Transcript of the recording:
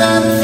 something